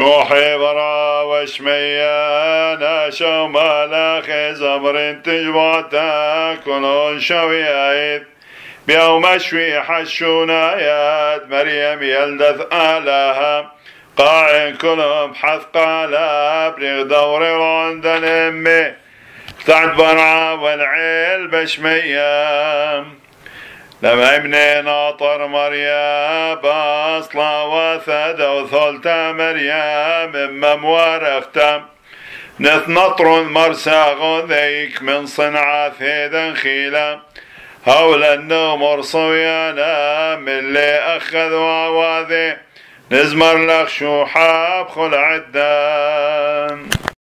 روحي برا وشميانا شو مالخ زمر تجبعتا كلون شويايد بيوم شوي حشونايات مريم يلدث آلها. قاع كلهم حث قالا بريغ دوري روندن امي تعد برا والعيل بشميام لما ابني ناطر مريم باصلا وثد وثلت مريم اما موارختم نث نطر مرساغ ذيك من صنعة ثيدا خيلا هول النوم صويانا من اللي أخذ وعواذي نزمر لك شو حاب خل عدان